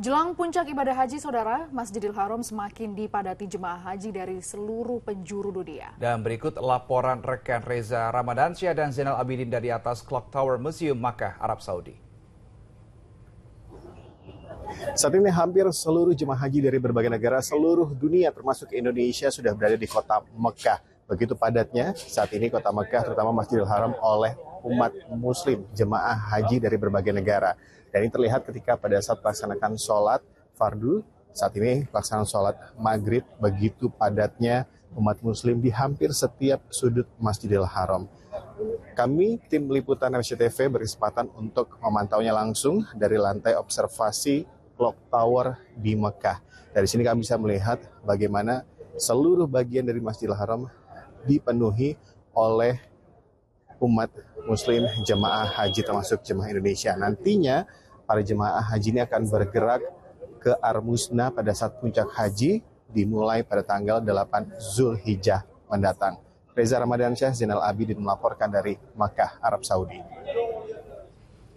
Jelang puncak ibadah haji saudara, Masjidil Haram semakin dipadati jemaah haji dari seluruh penjuru dunia. Dan berikut laporan rekan Reza Ramadansyah dan Zainal Abidin dari atas Clock Tower Museum Makkah, Arab Saudi. Saat ini hampir seluruh jemaah haji dari berbagai negara seluruh dunia termasuk Indonesia sudah berada di kota Mekah. Begitu padatnya saat ini kota Mekah terutama Masjidil Haram oleh umat muslim jemaah haji dari berbagai negara. Dan ini terlihat ketika pada saat melaksanakan sholat fardu, saat ini pelaksanaan sholat maghrib begitu padatnya umat muslim di hampir setiap sudut Masjidil Haram. Kami, tim liputan RCTV berkesempatan untuk memantaunya langsung dari lantai observasi Clock Tower di Mekah. Dari sini kami bisa melihat bagaimana seluruh bagian dari Masjidil Haram dipenuhi oleh umat muslim jemaah haji termasuk jemaah Indonesia. Nantinya para jemaah haji ini akan bergerak ke Armusna pada saat puncak haji dimulai pada tanggal 8 Zulhijjah mendatang. Reza Ramadan Syah, Zainal Abidin melaporkan dari Makkah, Arab Saudi.